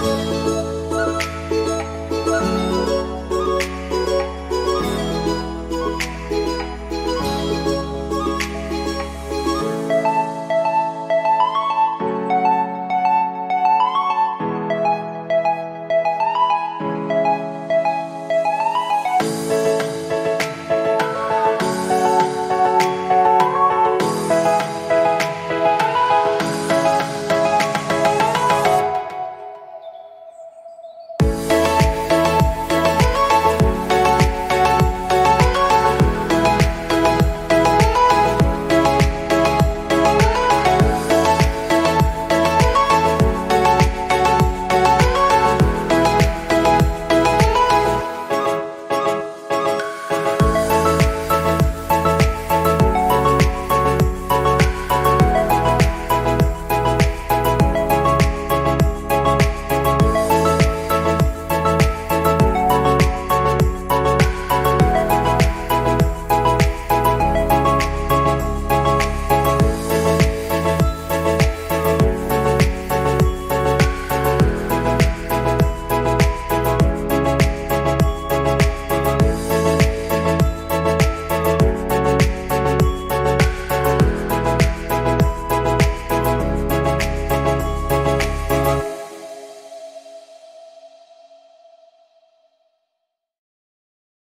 Música